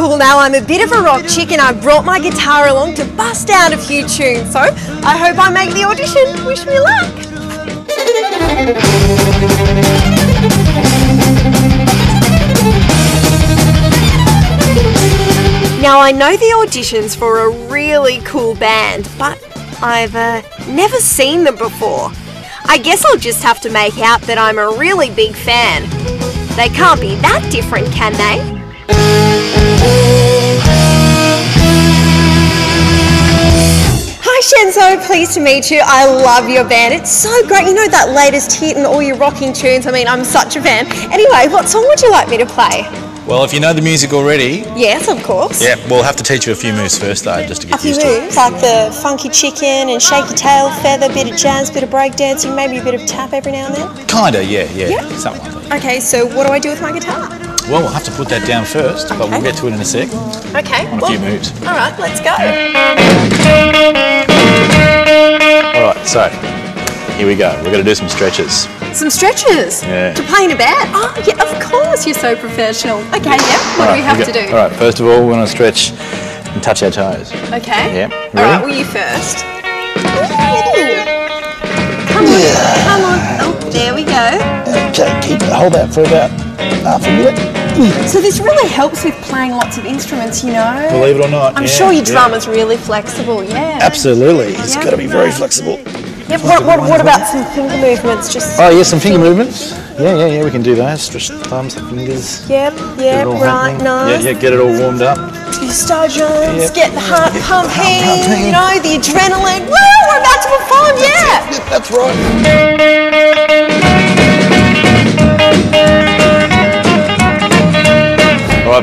cool now. I'm a bit of a rock chick and I brought my guitar along to bust out a few tunes. So I hope I make the audition. Wish me luck. Now I know the auditions for a really cool band, but I've uh, never seen them before. I guess I'll just have to make out that I'm a really big fan. They can't be that different, can they? Hi Shenzo, pleased to meet you. I love your band. It's so great. You know that latest hit and all your rocking tunes. I mean, I'm such a fan. Anyway, what song would you like me to play? Well, if you know the music already, Yes, of course. yeah, we'll have to teach you a few moves first, though, just to A get few used to it. moves like the funky chicken and shaky tail feather, bit of jazz, bit of breakdancing, maybe a bit of tap every now and then. Kinda, yeah, yeah, Yeah. something like that. Okay, so what do I do with my guitar? Well, we'll have to put that down first, but we'll get to it in a sec Okay, on a few moves. All right, let's go. All right, so here we go. We're going to do some stretches. Some stretches Yeah. to play in a band. Oh, yeah, of course. You're so professional. Okay, yeah. What do we have to do? All right, first of all, we're going to stretch and touch our toes. Okay. Yeah, All right, ready? well, you first. Ooh. Come on, come on. Oh, there we go. Okay, keep hold that for about half a minute. So this really helps with playing lots of instruments, you know. Believe it or not, I'm yeah, sure your yeah. drummer's really flexible. Yeah. Absolutely, it's Yeah. got to be very flexible. Yep. What, what, what about some finger movements? Just. Oh, yeah, some finger movements. Yeah, yeah, yeah, we can do those. Stretch the thumbs, the fingers. Yep. Yep. Right, happening. Nice. Yeah, yeah, get it all warmed up. You start drums, Yep. get the heart pumping, you know, the adrenaline. Woo, we're about to perform, yeah! That's right.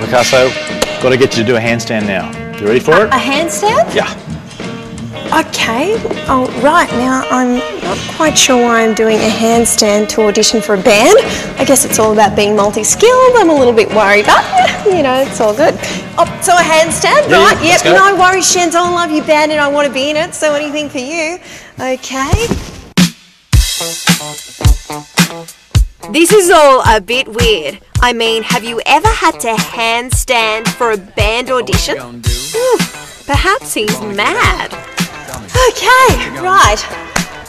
Picasso, got to get you to do a handstand now. You ready for it? A handstand? Yeah. Okay. Oh, right. Now, I'm not quite sure why I'm doing a handstand to audition for a band. I guess it's all about being multi skilled. I'm a little bit worried, but, you know, it's all good. Oh, so a handstand, Yeah, right? yeah, yep, no worries, Shenzo. I love your band and I want to be in it, so anything for you. Okay. This is all a bit weird. I mean, have you ever had to handstand for a band audition? Ooh, perhaps he's mad. Okay, right.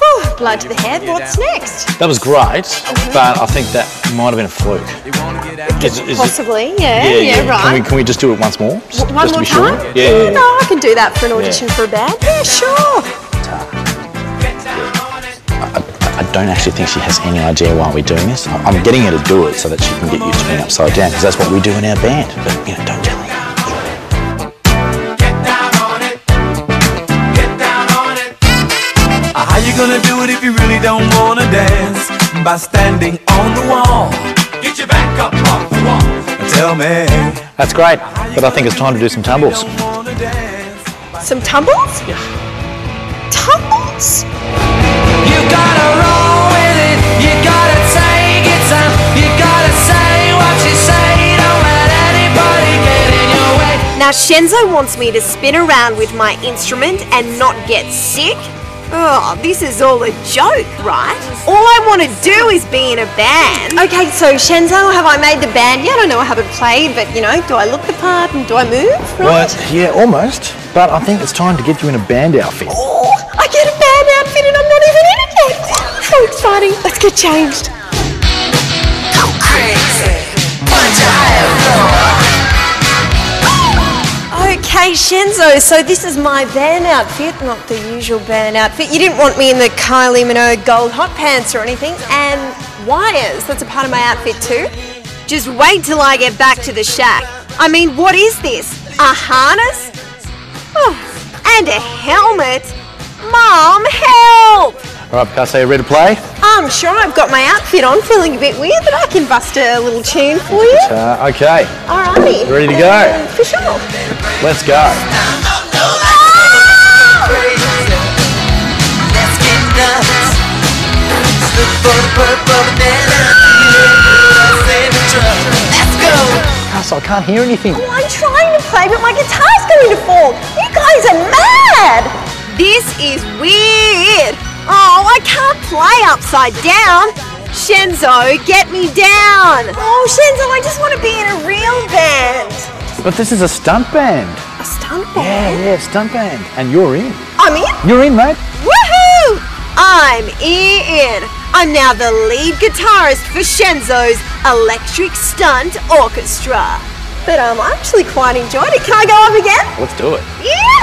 Whew, blood to the head. What's next? That was great, but I think that might have been a fluke. Is, is it- Possibly, yeah, yeah, Can we, right. can we just do it once more? Just, One just more be sure? time? Yeah, yeah, yeah. No, I can do that for an audition for a band. Yeah, sure. I don't actually think she has any idea why we're doing this. I- I'm getting her to do it so that she can get used to being upside down, because that's what we do in our band. But, you know, don't tell her. How you gonna do it if you really don't wanna dance? By standing on the wall. Get your back up off the wall. Tell me. That's great, but I think it's time to do some tumbles. Don't wanna dance. Some tumbles? Yeah. Tumbles? Now, Shenzo wants me to spin around with my instrument and not get sick. Oh, this is all a joke, right? All I want to do is be in a band. Okay, so Shenzo, have I made the band yet? I don't know I haven't played, but you know, do I look the part and do I move? Right? Well, yeah, almost. But I think it's time to get you in a band outfit. Oh, I get a band outfit and I'm not even in it yet. Oh, How exciting. Let's get changed. Okay, Shenzo, so this is my band outfit, not the usual band outfit. You didn't want me in the Kylie Minogue gold hot pants or anything, and wires, that's a part of my outfit too. Just wait till I get back to the Shak. I mean, what is this? A harness? Oh, and a helmet? Mom, help! All right, Picasso, you ready to play? I'm sure I've got my outfit on, feeling a bit weird, but I can bust a little tune for you. Uh, okay, Alrighty. Ready to go? Uh, for sure. let's go. Picasso, I can't hear anything. Oh, I'm trying to play, but my guitar's going to fall. You guys are mad. This is weird. Oh, I can't play upside down. Shenzo, get me down. Oh, Shenzo, I just want to be in a real band. But this is a stunt band. A stunt band? yeah, yeah, stunt band. And you're in. I'm in? You're in, mate. Woohoo! I'm in. I'm now the lead guitarist for Shenzo's Electric Stunt Orchestra. But um, I actually quite enjoyed it. Can I go up again? Let's do it. Yeah!